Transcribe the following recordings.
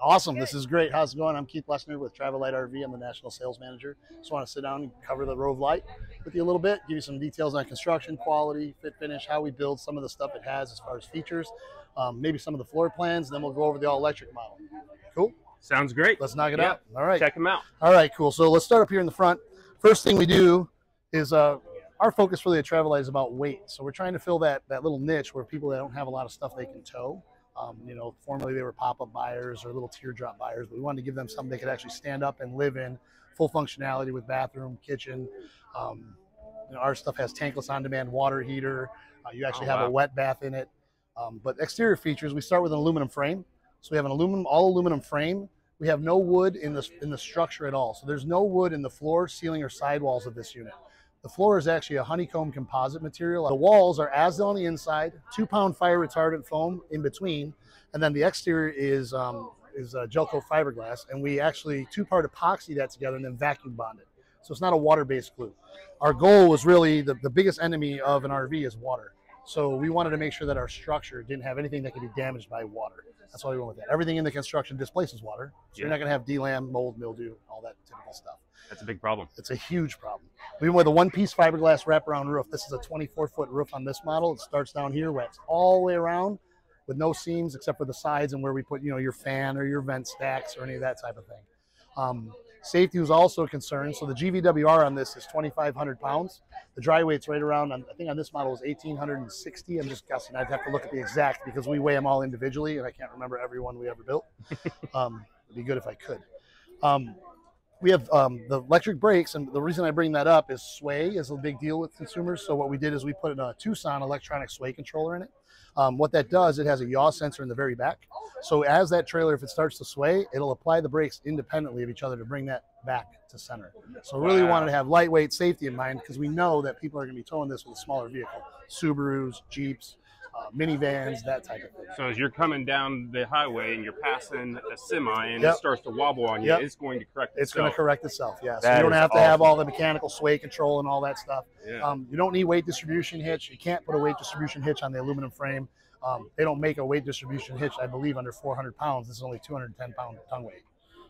Awesome. This is great. How's it going? I'm Keith Lessner with Travel Lite RV. I'm the national sales manager. Just want to sit down and cover the Rove Lite with you a little bit, give you some details on construction, quality, fit finish, how we build some of the stuff it has as far as features, um, maybe some of the floor plans, and then we'll go over the all electric model. Cool? Sounds great. Let's knock it Yeah. out. All right. Check them out. All right, cool. So let's start up here in the front. First thing we do is uh, our focus really at Travel Light is about weight. So we're trying to fill that that little niche where people that don't have a lot of stuff they can tow. Um, you know, formerly they were pop-up buyers or little teardrop buyers, but we wanted to give them something they could actually stand up and live in, full functionality with bathroom, kitchen. Um, you know, our stuff has tankless on-demand water heater. Uh, you actually Oh, have wow. a wet bath in it. Um, but exterior features, we start with an aluminum frame. So we have an aluminum, all aluminum frame. We have no wood in the in the structure at all. So there's no wood in the floor, ceiling, or sidewalls of this unit. The floor is actually a honeycomb composite material. The walls are Azdel on the inside, two pound fire retardant foam in between, and then the exterior is um, is uh, gel coat fiberglass. And we actually two part epoxy that together and then vacuum bond it. So it's not a water based glue. Our goal was really the, the biggest enemy of an RV is water. So we wanted to make sure that our structure didn't have anything that could be damaged by water. That's why we went with that. Everything in the construction displaces water. So you're not going to have delam, mold, mildew, all that typical stuff. That's a big problem. It's a huge problem. We went with a one-piece fiberglass wraparound roof. This is a 24-foot roof on this model. It starts down here, wraps all the way around, with no seams except for the sides and where we put, you know, your fan or your vent stacks or any of that type of thing. Um, safety was also a concern. So the GVWR on this is 2,500 pounds. The dry weight's right around, I think on this model is 1,860. I'm just guessing. I'd have to look at the exact because we weigh them all individually, and I can't remember every one we ever built. um, it'd be good if I could. Um, we have um, the electric brakes, and the reason I bring that up is sway is a big deal with consumers. So what we did is we put a Tuson electronic sway controller in it. Um, what that does, it has a yaw sensor in the very back. So as that trailer, if it starts to sway, it'll apply the brakes independently of each other to bring that back to center. So really Wow. wanted to have lightweight safety in mind because we know that people are going to be towing this with a smaller vehicle, Subarus, Jeeps, uh, minivans, that type of thing. So as you're coming down the highway and you're passing a semi and Yep. it starts to wobble on you, Yep. it's going to correct It's going itself. to correct itself, yeah. So That you don't is have to have all the mechanical sway control and all that stuff. Yeah. Um, you don't need weight distribution hitch. You can't put a weight distribution hitch on the aluminum frame. Um, they don't make a weight distribution hitch, I believe, under 400 pounds. This is only 210 pound tongue weight.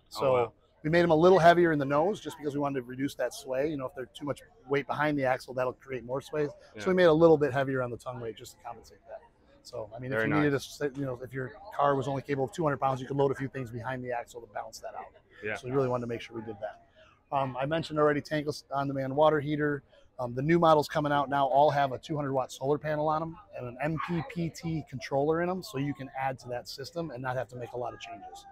So Oh, wow. We made them a little heavier in the nose just because we wanted to reduce that sway. You know, if there's too much weight behind the axle, that'll create more sway. Yeah. So we made a little bit heavier on the tongue weight just to compensate that. So I mean, if Very you needed to, sit- you know, if your car was only capable of 200 pounds, you could load a few things behind the axle to balance that out. Yeah. So we really wanted to make sure we did that. Um, I mentioned already tankless on-demand water heater. Um, the new models coming out now all have a 200 watt solar panel on them and an MPPT controller in them, so you can add to that system and not have to make a lot of changes.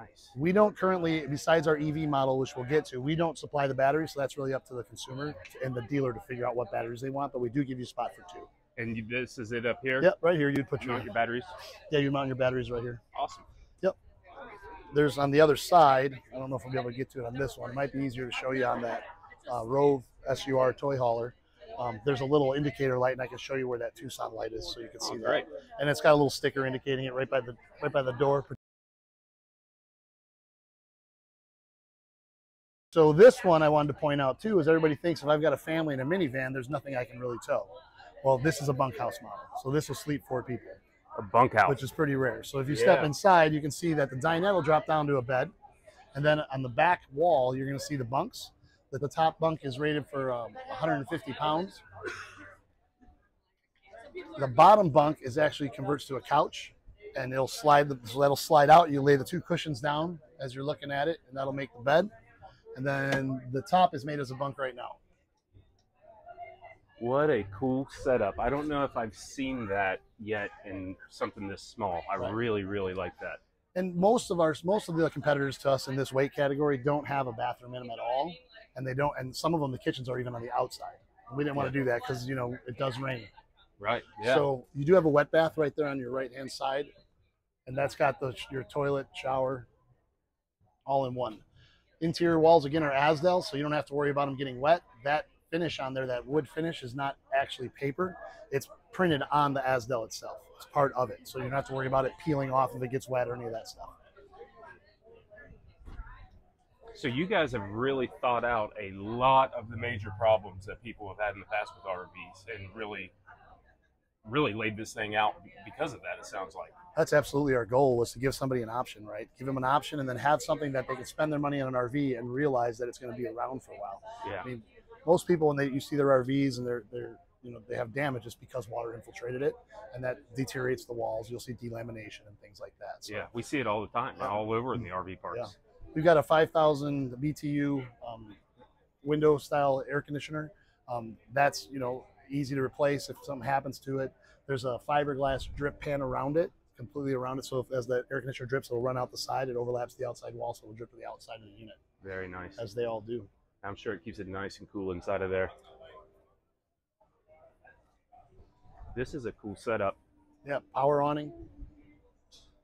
Nice. We don't currently, besides our EV model, which we'll get to, we don't supply the batteries, so that's really up to the consumer and the dealer to figure out what batteries they want. But we do give you a spot for two. And you, this is it up here? Yep, right here. You'd put You your your batteries? yeah, you mount your batteries right here. Awesome. Yep. There's on the other side. I don't know if we'll be able to get to it on this one. It might be easier to show you on that uh, Rove SUR toy hauler. Um, there's a little indicator light, and I can show you where that Tuson light is, so you can see Oh, that. great. And it's got a little sticker indicating it right by the right by the door. So this one I wanted to point out too is everybody thinks if I've got a family in a minivan, there's nothing I can really tow. Well, this is a bunkhouse model, so this will sleep four people A bunkhouse. which is pretty rare. So if you step inside, you can see that the dinette will drop down to a bed, and then on the back wall, you're going to see the bunks. That the top bunk is rated for um, 150 pounds. The bottom bunk is actually converts to a couch, and it'll slide. The, so that'll slide out. You lay the two cushions down as you're looking at it, and that'll make the bed. And then the top is made as a bunk right now. What a cool setup. I don't know if I've seen that yet in something this small. I Right. really, really like that. and most of our most of the competitors to us in this weight category don't have a bathroom in them at all and they don't and some of them the kitchens are even on the outside and we didn't want to do that because you know it does rain Right. Yeah. so you do have a wet bath right there on your right hand side and that's got the your toilet shower all in one interior walls again are azdel so you don't have to worry about them getting wet. That finish on there that wood finish is not actually paper. It's printed on the azdel itself. It's part of it so you don't have to worry about it peeling off if it gets wet or any of that stuff. So you guys have really thought out a lot of the major problems that people have had in the past with RVs and really really laid this thing out because of that, it sounds like. That's absolutely our goal was to give somebody an option, right? Give them an option and then have something that they can spend their money on an RV and realize that it's going to be around for a while. Yeah. I mean, most people when they you see their RVs and they're they're you know they have damage just because water infiltrated it and that deteriorates the walls. You'll see delamination and things like that. So Yeah. We see it all the time, Yeah. all over in the RV parks. Yeah. we've got a 5,000 BTU um, window style air conditioner. Um, that's you know easy to replace if something happens to it. There's a fiberglass drip pan around it, completely around it. So if, as the air conditioner drips, it'll run out the side. It overlaps the outside wall, so it'll drip to the outside of the unit, Very nice. as they all do. I'm sure it keeps it nice and cool inside of there. This is a cool setup. Yeah, power awning.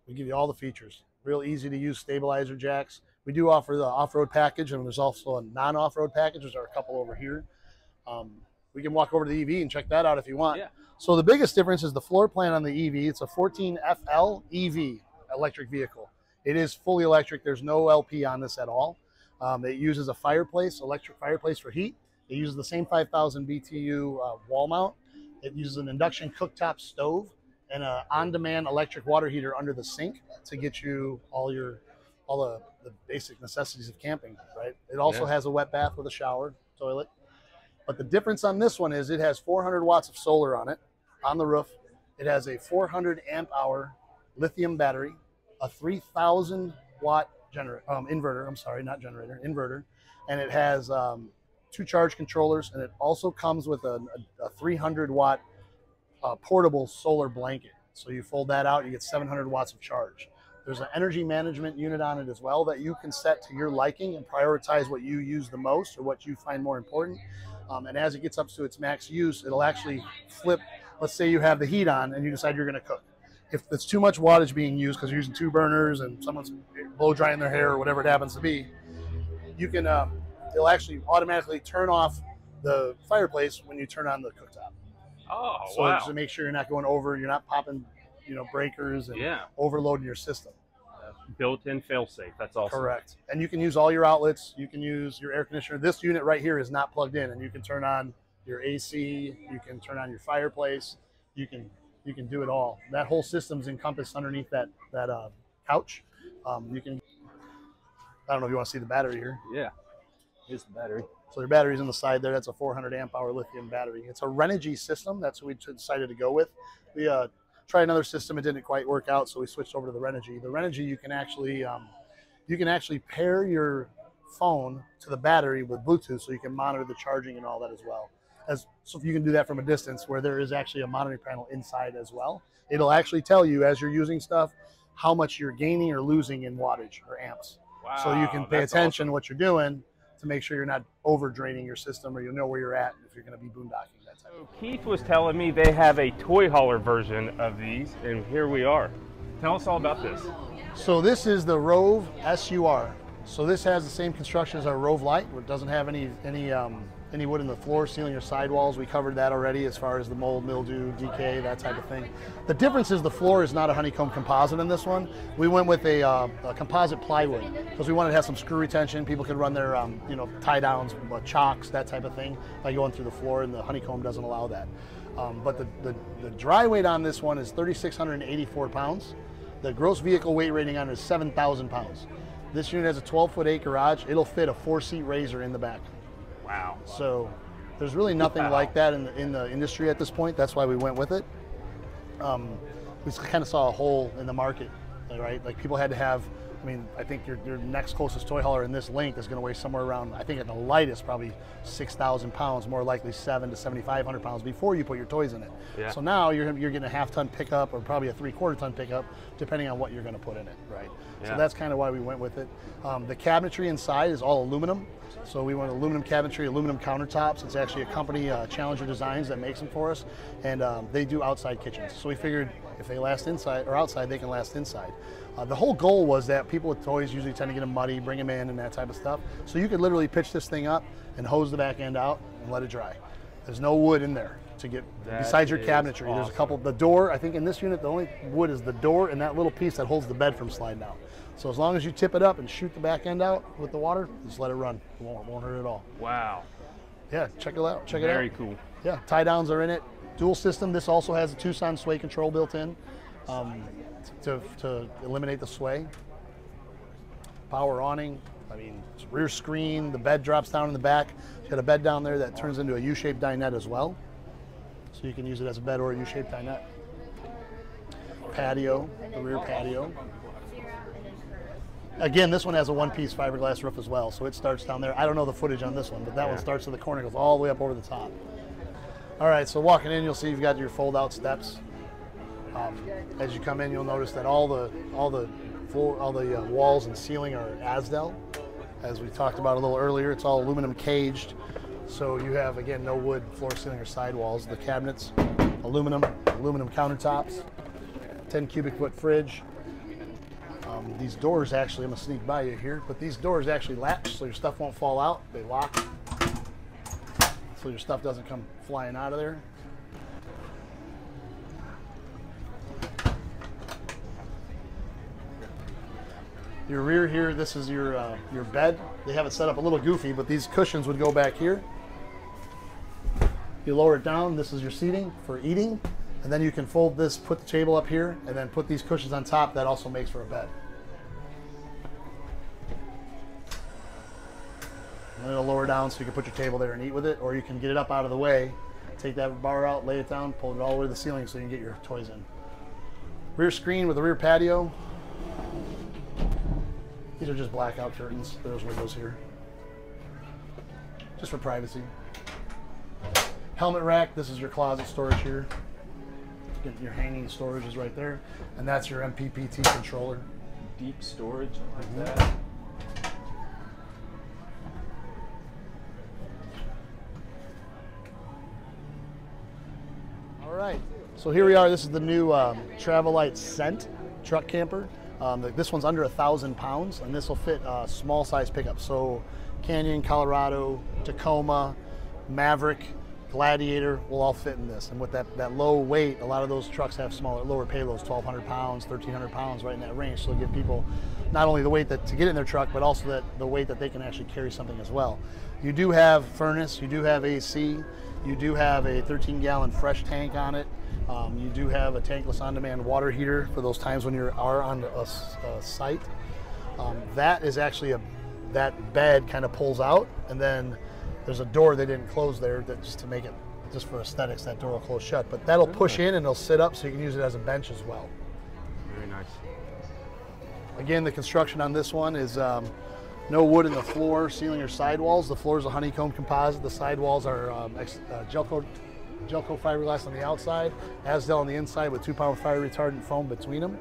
We give you all the features. Real easy to use stabilizer jacks. We do offer the off-road package, and there's also a non-off-road package. There's a couple over here. Um, we can walk over to the EV and check that out if you want. Yeah. So the biggest difference is the floor plan on the EV. It's a 14 FL EV electric vehicle. It is fully electric. There's no LP on this at all. Um, it uses a fireplace, electric fireplace for heat. It uses the same 5,000 BTU uh, wall mount. It uses an induction cooktop stove and a on-demand electric water heater under the sink to get you all your all the, the basic necessities of camping. Right. It also Yeah. has a wet bath with a shower, toilet. But the difference on this one is it has 400 watts of solar on it on the roof. It has a 400 amp hour lithium battery, a 3,000 watt um, inverter. I'm sorry, not generator, inverter, and it has um, two charge controllers, and it also comes with a, a, a 300 watt uh, portable solar blanket. So you fold that out, you get 700 watts of charge. There's an energy management unit on it as well that you can set to your liking and prioritize what you use the most or what you find more important. Um, and as it gets up to its max use, it'll actually flip. Let's say you have the heat on and you decide you're going to cook. If it's too much wattage being used because you're using two burners and someone's blow drying their hair or whatever it happens to be, you can. Um, it'll actually automatically turn off the fireplace when you turn on the cooktop. Oh, so wow. just to make sure you're not going over, you're not popping, you know, breakers and Yeah. overloading your system. Built-in fail-safe. That's awesome. Correct. And you can use all your outlets. You can use your air conditioner. This unit right here is not plugged in, and you can turn on your AC. You can turn on your fireplace. You can you can do it all. That whole system's encompassed underneath that that uh, couch. Um, you can. I don't know if you want to see the battery here. Yeah. Here's the battery. So your battery's on the side there. That's a 400 amp hour lithium battery. It's a Renogy system. That's what we decided to go with. We uh, tried another system. It didn't quite work out, so we switched over to the Renogy. The Renogy, you can actually um, you can actually pair your phone to the battery with Bluetooth, so you can monitor the charging and all that as well. As so you can do that from a distance, where there is actually a monitoring panel inside as well. It'll actually tell you as you're using stuff how much you're gaining or losing in wattage or amps Wow. so you can pay attention what you're doing to make sure you're not over draining your system or you'll know where you're at if you're going to be boondocking that type So Keith was telling me they have a toy hauler version of these, and here we are. Tell us all about this. so this is the rove sur so this has the same construction as our rove lite where it doesn't have any any um, any wood in the floor ceiling or sidewalls. We covered that already as far as the mold mildew decay that type of thing. The difference is the floor is not a honeycomb composite in this one. We went with a, uh, a composite plywood because we wanted to have some screw retention. People could run their um, you know tie downs uh, chocks that type of thing by going through the floor and the honeycomb doesn't allow that. Um, but the, the, the dry weight on this one is 3684 pounds. The gross vehicle weight rating on it is 7000 pounds. This unit has a 12 foot 8 garage. It'll fit a four seat RZR in the back Wow. so there's really nothing Wow. like that in the, in the industry at this point. That's why we went with it. Um, we kind of saw a hole in the market, right? Like people had to have. I mean, I think your, your next closest toy hauler in this length is going to weigh somewhere around. I think at the lightest, probably six thousand pounds, more likely seven to seventy five hundred pounds before you put your toys in it. Yeah. So now you're you're getting a half ton pickup or probably a three quarter ton pickup, depending on what you're going to put in it, right? Yeah. So that's kind of why we went with it. Um, the cabinetry inside is all aluminum. So we went aluminum cabinetry, aluminum countertops. It's actually a company, uh, Challenger Designs, that makes them for us, and um, they do outside kitchens. So we figured if they last inside or outside, they can last inside. Uh, the whole goal was that people with toys usually tend to get them muddy, bring them in, and that type of stuff. So you could literally pitch this thing up and hose the back end out and let it dry. There's no wood in there to get That besides your cabinetry. There's a couple. The door, I think, in this unit, the only wood is the door and that little piece that holds the bed from sliding out. So as long as you tip it up and shoot the back end out with the water, just let it run. It won't, won't hurt at all. Wow. Yeah, check it out. Check it Very out. Very cool. Yeah, tie downs are in it. Dual system. This also has a Tuson sway control built in. Um, to, to eliminate the sway. Power awning. I mean, rear screen. The bed drops down in the back. It's got a bed down there that turns into a U-shaped dinette as well. So you can use it as a bed or a U-shaped dinette. Patio, the rear patio. Again, this one has a one-piece fiberglass roof as well, so it starts down there. I don't know the footage on this one, but that one starts at the corner, goes all the way up over the top. All right, so walking in, you'll see you've got your fold-out steps. Um, as you come in, you'll notice that all the all the floor, all the uh, walls and ceiling are Azdel. As we talked about a little earlier, it's all aluminum caged, so you have again no wood floor, ceiling, or side walls. The cabinets, aluminum, aluminum countertops, 10 cubic foot fridge. Um, these doors actually, I'm gonna sneak by you here, but these doors actually latch so your stuff won't fall out. They lock, so your stuff doesn't come flying out of there. Your rear here, this is your uh, your bed. They have it set up a little goofy, but these cushions would go back here. You lower it down. This is your seating for eating, and then you can fold this, put the table up here, and then put these cushions on top. That also makes for a bed. And it'll lower down so you can put your table there and eat with it, or you can get it up out of the way, take that bar out, lay it down, pull it all the way to the ceiling so you can get your toys in. Rear screen with a rear patio. These are just blackout curtains. There's windows here. Just for privacy. Helmet rack, this is your closet storage here. Your hanging storage is right there. And that's your MPPT controller. Deep storage like Mm-hmm. that. All right. So here we are. This is the new um, Travel Lite Scent truck camper. Um, this one's under a thousand pounds, and this will fit uh, small size pickups. So Canyon, Colorado, Tacoma, Maverick, Gladiator will all fit in this. And with that, that low weight, a lot of those trucks have smaller, lower payloads, 1,200 pounds, 1,300 pounds, right in that range. So give people not only the weight that to get in their truck, but also that the weight that they can actually carry something as well. You do have furnace, you do have AC, you do have a 13 gallon fresh tank on it. Um, you do have a tankless on-demand water heater for those times when you are on a site. Um, that is actually a that bed kind of pulls out, and then there's a door they didn't close there that just to make it just for aesthetics. That door will close shut, but that'll push in and it'll sit up, so you can use it as a bench as well. Very nice. Again, the construction on this one is um, no wood in the floor, ceiling, or sidewalls. The floor is a honeycomb composite. The sidewalls are um, ex- uh, gel coat, gel coat fiberglass on the outside, Azdel on the inside with two pound fire retardant foam between them.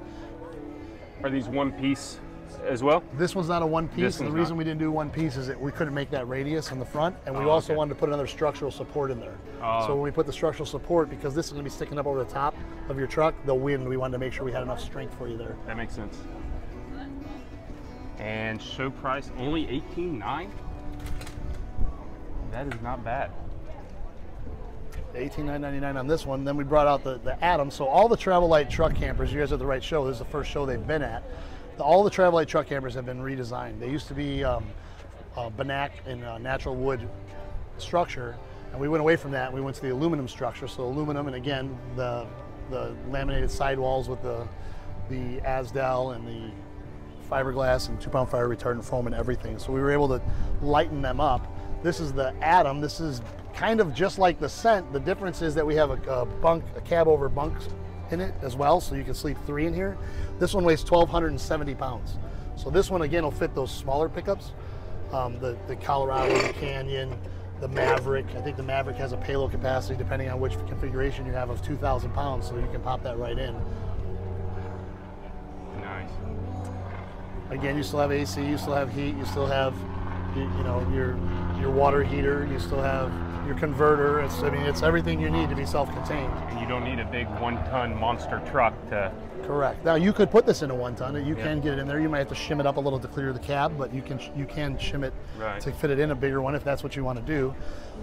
Are these one piece as well? This one's not a one piece. and the reason not. we didn't do one piece is that we couldn't make that radius on the front, and we Oh, also okay. wanted to put another structural support in there. Oh. So when we put the structural support, because this is going to be sticking up over the top of your truck, the wind, we wanted to make sure we had enough strength for you there. That makes sense. And show price only eighteen nine. That is not bad. Eighteen nine ninety nine on this one. Then we brought out the, the Atom. So all the Travel Lite truck campers, you guys are the right show. This is the first show they've been at. The, all the Travel Lite truck campers have been redesigned. They used to be um, uh, Banac and uh, natural wood structure, and we went away from that. We went to the aluminum structure. So aluminum, and again the the laminated sidewalls with the the Azdel and the fiberglass and two pound fire retardant foam and everything. So we were able to lighten them up. This is the Atom. This is kind of just like the Scent. The difference is that we have a, a bunk, a cab over bunk in it as well, so you can sleep three in here. This one weighs 1,270 pounds. So this one again will fit those smaller pickups. Um, the, the Colorado, the Canyon, the Maverick. I think the Maverick has a payload capacity, depending on which configuration you have, of 2,000 pounds, so you can pop that right in. Nice. Again, you still have AC, you still have heat, you still have, you, you know, your your water heater, you still have your converter. It's, I mean, it's everything you need to be self-contained. And you don't need a big one ton monster truck to Correct. Now you could put this in a one ton. You Yeah. can get it in there. You might have to shim it up a little to clear the cab, but you can you can shim it Right. to fit it in a bigger one if that's what you want to do.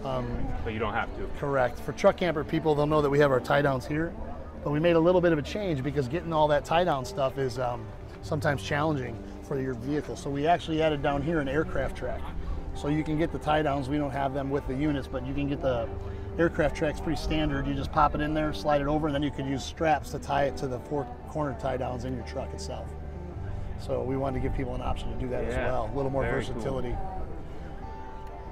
Um, but you don't have to. Correct. For truck camper people, they'll know that we have our tie downs here, but we made a little bit of a change because getting all that tie down stuff is um, sometimes challenging for your vehicle. So we actually added down here an aircraft track. So you can get the tie downs. We don't have them with the units, but you can get the Aircraft track's pretty standard. You just pop it in there, slide it over, and then you can use straps to tie it to the four corner tie downs in your truck itself. So we wanted to give people an option to do that as well. A little more very cool.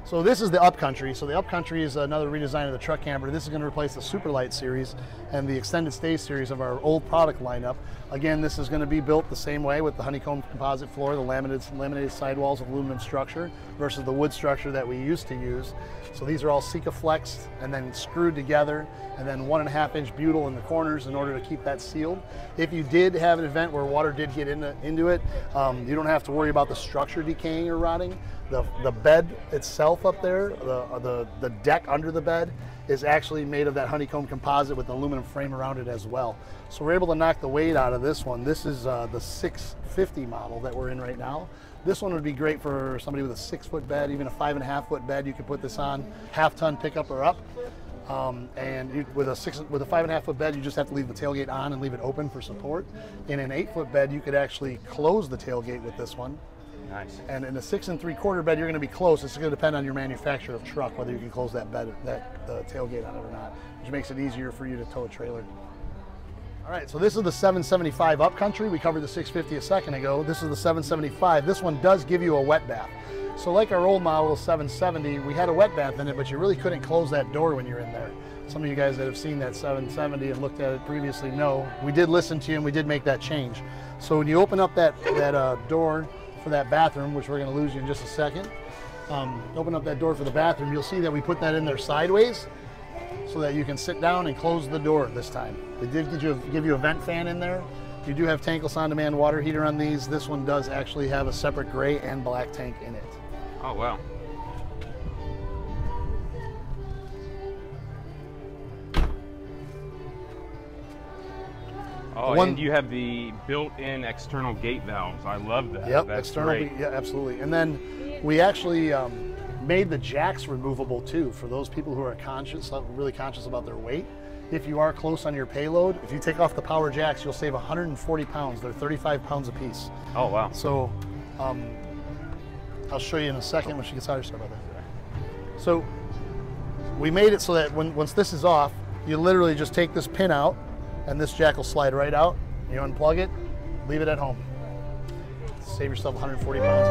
So this is the Upcountry. So the Upcountry is another redesign of the truck camper. This is going to replace the Super Lite series and the extended stay series of our old product lineup. Again, this is going to be built the same way with the honeycomb composite floor, the laminated laminated sidewalls, aluminum structure versus the wood structure that we used to use. So these are all Sika flexed and then screwed together, and then one and a half inch butyl in the corners in order to keep that sealed. If you did have an event where water did get into, into it, um, you don't have to worry about the structure decaying or rotting. The, the bed itself up there, the, the, the deck under the bed, is actually made of that honeycomb composite with an aluminum frame around it as well. So we're able to knock the weight out of this one. This is uh, the 650 model that we're in right now. This one would be great for somebody with a six foot bed, even a five and a half foot bed. You could put this on half ton pickup or up. Um, and you, with a six, with a five and a half foot bed, you just have to leave the tailgate on and leave it open for support. In an eight foot bed, you could actually close the tailgate with this one. Nice. And in a six and three quarter bed, you're going to be close. It's going to depend on your manufacturer of truck whether you can close that bed, that the tailgate on it or not, which makes it easier for you to tow a trailer. All right, so this is the 775 Upcountry. We covered the 650 a second ago. This is the 775. This one does give you a wet bath. So like our old model 770, we had a wet bath in it, but you really couldn't close that door when you're in there. Some of you guys that have seen that 770 and looked at it previously know we did listen to you and we did make that change. So when you open up that that uh, door for that bathroom, which we're going to lose you in just a second, um, open up that door for the bathroom, you'll see that we put that in there sideways so that you can sit down and close the door this time. They did give you a, give you a vent fan in there. You do have tankless on-demand water heater on these. This one does actually have a separate gray and black tank in it. Oh wow. Oh, One- and you have the built-in external gate valves. I love that. Yep, That's external. great. Yeah, absolutely. And then we actually um, made the jacks removable too for those people who are conscious, uh, really conscious about their weight. If you are close on your payload, if you take off the power jacks, you'll save 140 pounds. They're 35 pounds a piece. Oh wow. So um, I'll show you in a second when she gets out. of about that. So we made it so that when once this is off, you literally just take this pin out, and this jack will slide right out. You unplug it, leave it at home. Save yourself 140 pounds.